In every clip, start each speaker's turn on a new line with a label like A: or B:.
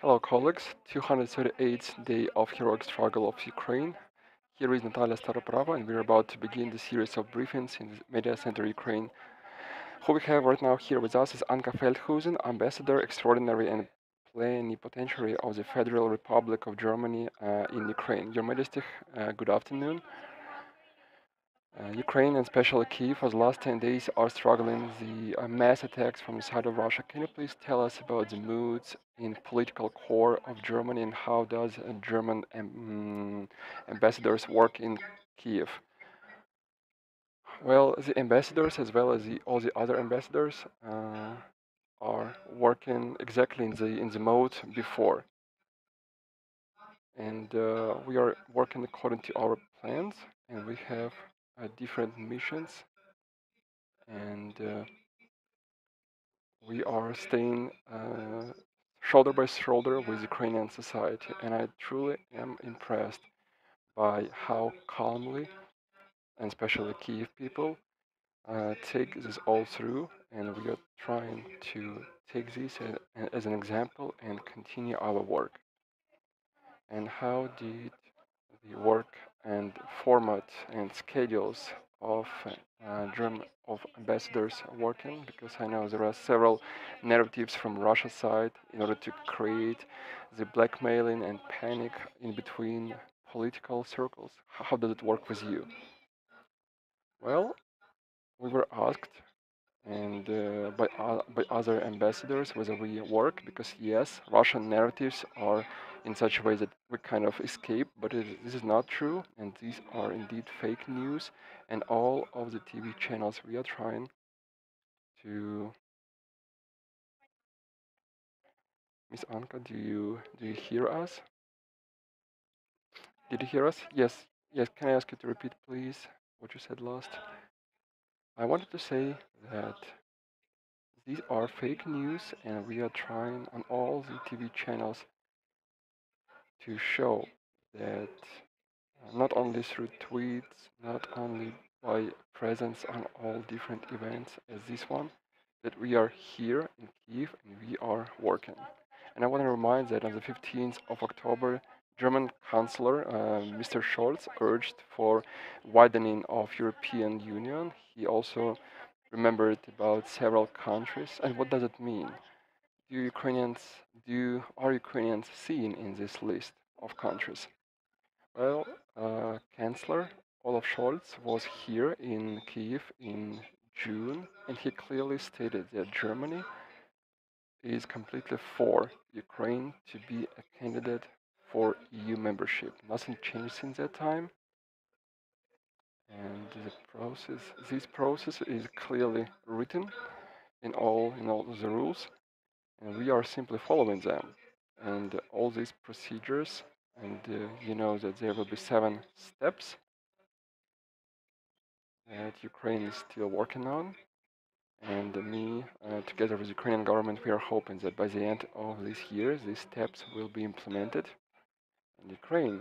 A: Hello colleagues, 238th day of heroic struggle of Ukraine. Here is Natalia Staroprava and we're about to begin the series of briefings in the Media Center Ukraine. Who we have right now here with us is Anka Feldhusen, Ambassador Extraordinary and Plenipotentiary of the Federal Republic of Germany uh, in Ukraine. Your Majesty, uh, good afternoon. Uh, Ukraine and especially Kiev for the last 10 days are struggling the uh, mass attacks from the side of Russia. Can you please tell us about the moods in political core of Germany and how does German um, ambassadors work in Kiev? Well, the ambassadors as well as the, all the other ambassadors uh, are working exactly in the in the mode before, and uh, we are working according to our plans, and we have different missions and uh, we are staying uh, shoulder by shoulder with Ukrainian society and I truly am impressed by how calmly and especially Kiev people uh, take this all through and we are trying to take this as, as an example and continue our work. And how did the work and format and schedules of uh, German of ambassadors working because I know there are several narratives from Russia side in order to create the blackmailing and panic in between political circles. How does it work with you? Well, we were asked and uh, by, uh, by other ambassadors whether we work because yes, Russian narratives are in such a way that we kind of escape, but it, this is not true, and these are indeed fake news, and all of the TV channels we are trying to. Miss Anka, do you do you hear us? Did you hear us? Yes, yes. Can I ask you to repeat, please, what you said last? I wanted to say that these are fake news, and we are trying on all the TV channels to show that uh, not only through tweets, not only by presence on all different events as this one, that we are here in Kiev and we are working. And I want to remind that on the 15th of October, German Chancellor uh, Mr. Scholz urged for widening of European Union. He also remembered about several countries. And what does it mean? do Ukrainians do are Ukrainians seen in this list of countries? Well, uh, Chancellor Olaf Scholz was here in Kiev in June, and he clearly stated that Germany is completely for Ukraine to be a candidate for EU membership. Nothing changed since that time. And the process, this process is clearly written in all in all the rules and we are simply following them and all these procedures and uh, you know that there will be seven steps that Ukraine is still working on and me uh, together with the Ukrainian government we are hoping that by the end of this year these steps will be implemented and Ukraine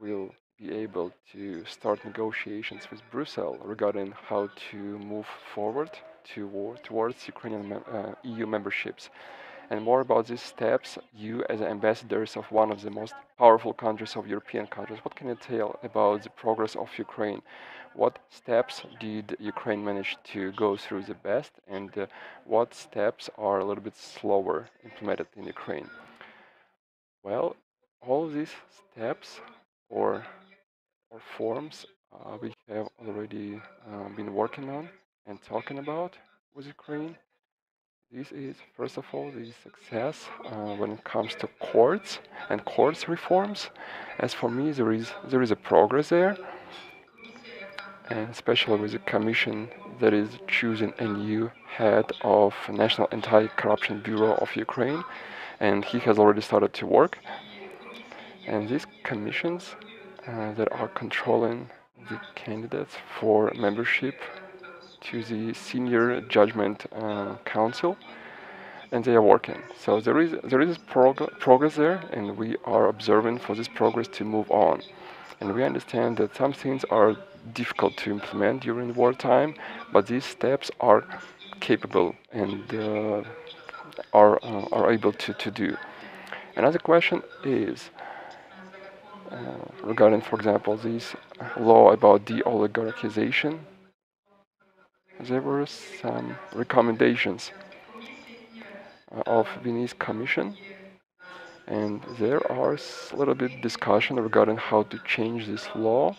A: will be able to start negotiations with Brussels regarding how to move forward to, towards Ukrainian uh, EU memberships and more about these steps, you as ambassadors of one of the most powerful countries of European countries, what can you tell about the progress of Ukraine? What steps did Ukraine manage to go through the best and uh, what steps are a little bit slower implemented in Ukraine? Well, all these steps or, or forms uh, we have already uh, been working on and talking about with Ukraine this is, first of all, the success uh, when it comes to courts and courts reforms. As for me, there is there is a progress there, and especially with the commission that is choosing a new head of National Anti-Corruption Bureau of Ukraine, and he has already started to work. And these commissions uh, that are controlling the candidates for membership to the Senior Judgment uh, Council, and they are working. So there is there is prog progress there, and we are observing for this progress to move on. And we understand that some things are difficult to implement during wartime, but these steps are capable and uh, are uh, are able to to do. Another question is regarding, for example, this law about de-oligarchization. There were some recommendations uh, of Venice Commission? And there are a little bit discussion regarding how to change this law.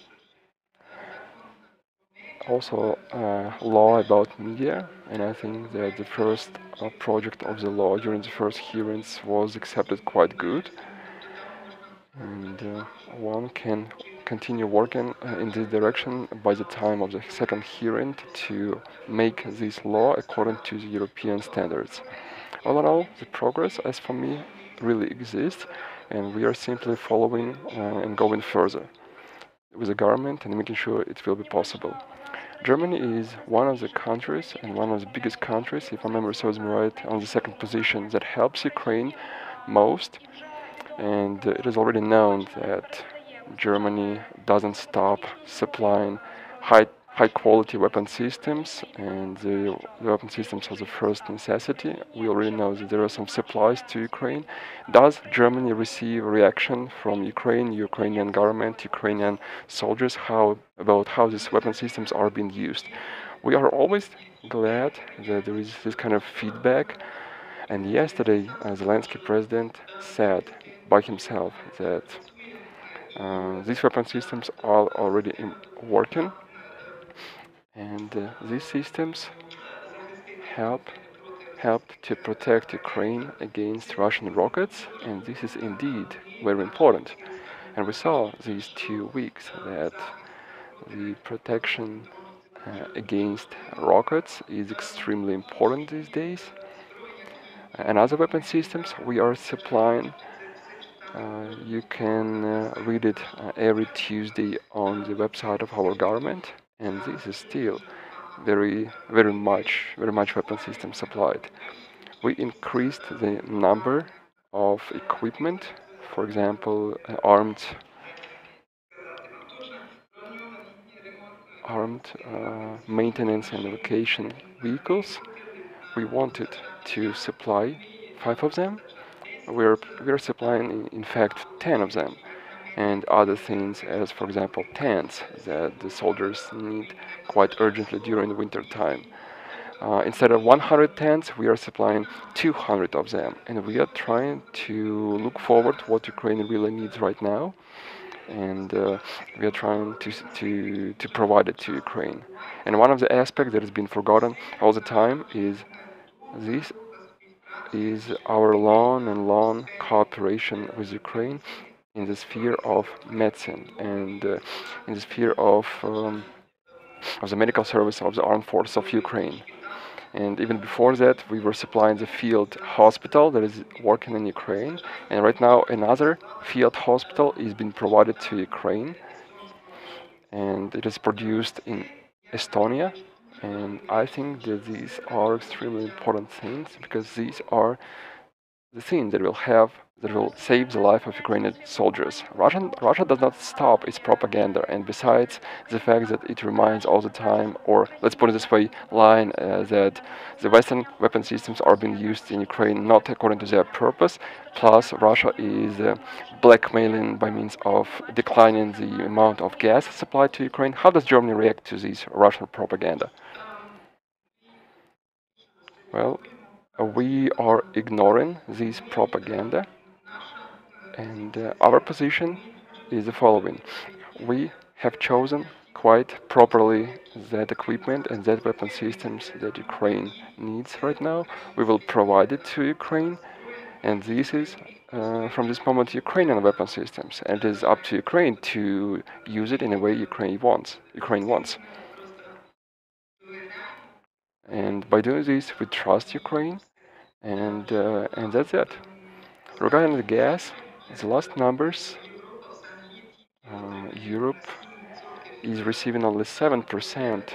A: Also uh, law about media and I think that the first uh, project of the law during the first hearings was accepted quite good and uh, one can continue working uh, in this direction by the time of the second hearing to make this law according to the European standards. All in all, the progress, as for me, really exists, and we are simply following uh, and going further with the government and making sure it will be possible. Germany is one of the countries and one of the biggest countries, if I remember serves me right, on the second position that helps Ukraine most. And it is already known that Germany doesn't stop supplying high high quality weapon systems and the, the, weapon systems are the first necessity. We already know that there are some supplies to Ukraine. Does Germany receive a reaction from Ukraine, Ukrainian government, Ukrainian soldiers how about how these weapon systems are being used? We are always glad that there is this kind of feedback and yesterday uh, Zelensky president said by himself that uh, these weapon systems are already working. And uh, these systems help helped to protect Ukraine against Russian rockets and this is indeed very important. And we saw these two weeks that the protection uh, against rockets is extremely important these days. And other weapon systems we are supplying you can uh, read it uh, every Tuesday on the website of our government and this is still very very much very much weapon system supplied. We increased the number of equipment for example uh, armed armed uh, maintenance and evacuation vehicles. We wanted to supply five of them we're we're supplying in, fact 10 of them and other things as for example tents that the soldiers need quite urgently during the winter time. Uh, instead of 100 tents, we are supplying 200 of them, and we are trying to look forward what Ukraine really needs right now, and uh, we are trying to, to, to provide it to Ukraine. And one of the aspects that has been forgotten all the time is this is our long and long cooperation with Ukraine in the sphere of medicine and uh, in the sphere of, um, of the medical service of the armed forces of Ukraine. And even before that, we were supplying the field hospital that is working in Ukraine. And right now, another field hospital is being provided to Ukraine. And it is produced in Estonia. And I think that these are extremely important things because these are the things that will have that will save the life of Ukrainian soldiers. Russian, Russia does not stop its propaganda, and besides the fact that it reminds all the time, or let's put it this way, line uh, that the Western weapon systems are being used in Ukraine not according to their purpose, plus Russia is uh, blackmailing by means of declining the amount of gas supplied to Ukraine. How does Germany react to this Russian propaganda? Well, uh, we are ignoring this propaganda and uh, our position is the following. We have chosen quite properly that equipment and that weapon systems that Ukraine needs right now. We will provide it to Ukraine and this is uh, from this moment Ukrainian weapon systems and it is up to Ukraine to use it in a way Ukraine wants. Ukraine wants. And by doing this, we trust Ukraine, and uh, and that's it. Regarding the gas, the last numbers, uh, Europe is receiving only 7%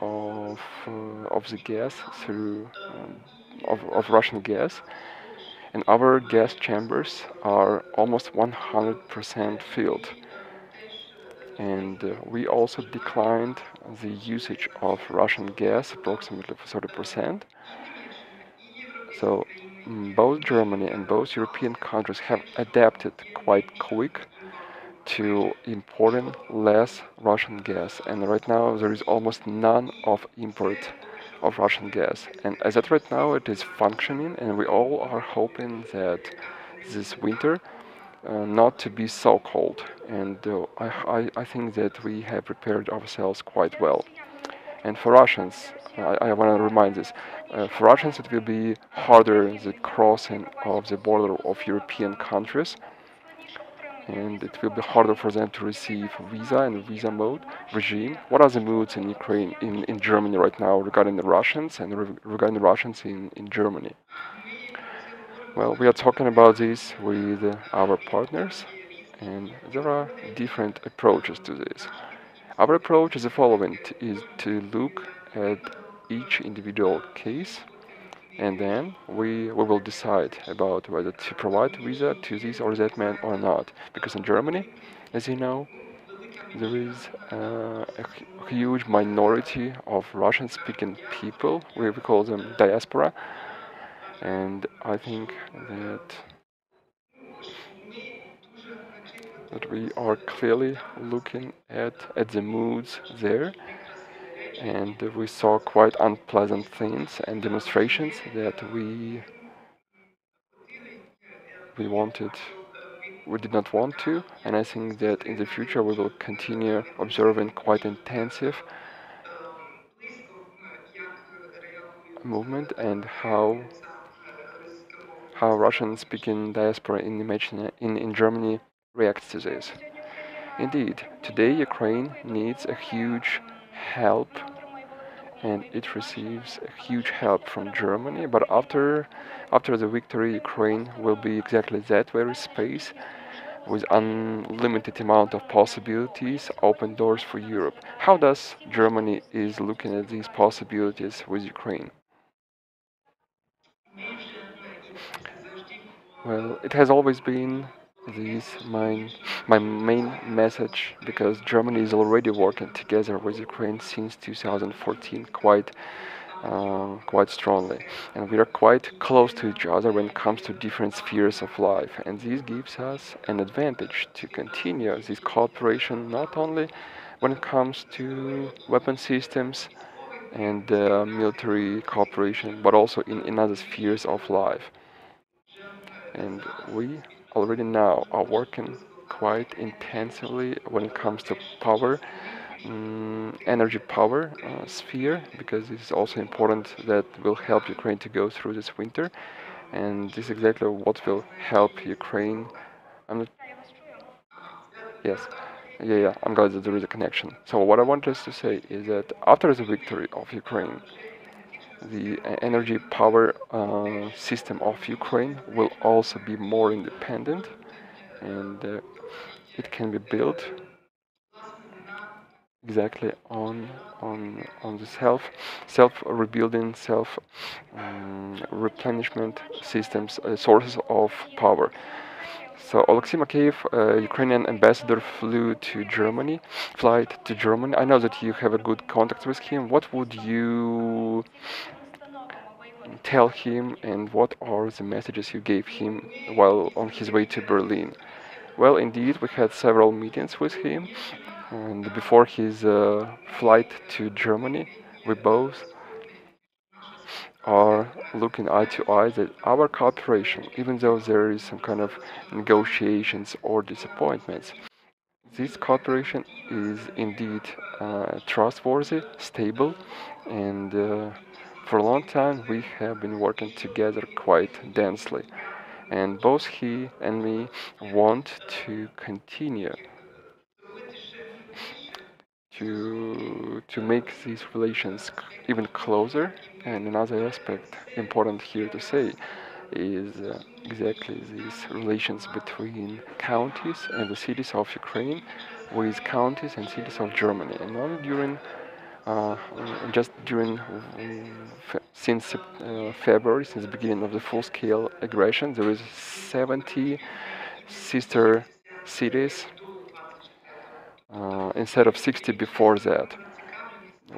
A: of, uh, of the gas through um, of, of Russian gas. And our gas chambers are almost 100% filled and uh, we also declined the usage of Russian gas approximately 30% so mm, both Germany and both European countries have adapted quite quick to importing less Russian gas, and right now there is almost none of import of Russian gas. And as at right now, it is functioning, and we all are hoping that this winter uh, not to be so cold. And uh, I, I, I, think that we have prepared ourselves quite well. And for Russians, I, I want to remind this, uh, for Russians it will be harder the crossing of the border of European countries and it will be harder for them to receive visa and visa mode regime. What are the moods in Ukraine, in, in Germany right now regarding the Russians and re regarding the Russians in, in Germany? Well, we are talking about this with our partners and there are different approaches to this. Our approach is the following, is to look at each individual case and then we, we will decide about whether to provide visa to this or that man or not. Because in Germany, as you know, there is uh, a huge minority of Russian-speaking people, we call them diaspora, and I think that that we are clearly looking at at the moods there. And we saw quite unpleasant things and demonstrations that we we wanted we did not want to. And I think that in the future we will continue observing quite intensive movement and how how Russian speaking diaspora in, in, in Germany reacts to this. Indeed, today Ukraine needs a huge help and it receives a huge help from Germany but after after the victory Ukraine will be exactly that very space with unlimited amount of possibilities open doors for Europe how does Germany is looking at these possibilities with Ukraine well it has always been this my my main message because Germany is already working together with Ukraine since 2014 quite uh, quite strongly. And we are quite close to each other when it comes to different spheres of life. And this gives us an advantage to continue this cooperation not only when it comes to weapon systems and uh, military cooperation but also in, in other spheres of life and we already now are working quite intensively when it comes to power um, energy power uh, sphere because this is also important that will help Ukraine to go through this winter. And this is exactly what will help Ukraine. I'm not yes. Yeah yeah I'm glad that there is a connection. So what I want us to say is that after the victory of Ukraine the energy power uh, system of Ukraine will also be more independent and uh, it can be built exactly on on on the self self rebuilding self um, replenishment systems uh, sources of power so Alexei Makeyev, uh, Ukrainian ambassador, flew to Germany, flight to Germany. I know that you have a good contact with him. What would you tell him and what are the messages you gave him while on his way to Berlin? Well, indeed, we had several meetings with him and before his uh, flight to Germany, we both are looking eye to eye that our cooperation, even though there is some kind of negotiations or disappointments, this cooperation is indeed uh, trustworthy, stable, and uh, for a long time we have been working together quite densely. And both he and me want to continue to to make these relations even closer. And another aspect important here to say is uh, exactly these relations between counties and the cities of Ukraine with counties and cities of Germany. And only during uh, just during uh, since uh, February, since the beginning of the full-scale aggression, there is 70 sister cities uh, instead of 60 before that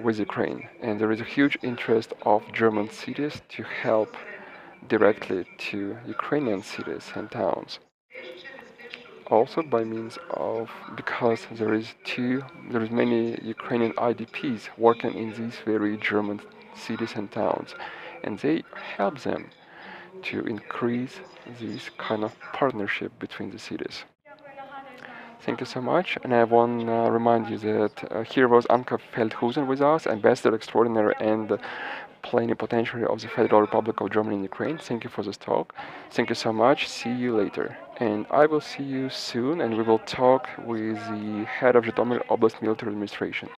A: with Ukraine. And there is a huge interest of German cities to help directly to Ukrainian cities and towns. Also by means of because there is two there is many Ukrainian IDPs working in these very German cities and towns and they help them to increase this kind of partnership between the cities. Thank you so much. And I want to remind you that uh, here was Anka Feldhusen with us, Ambassador Extraordinary and Plenipotentiary of the Federal Republic of Germany and Ukraine. Thank you for this talk. Thank you so much. See you later. And I will see you soon, and we will talk with the head of Zhytomyr Oblast Military Administration.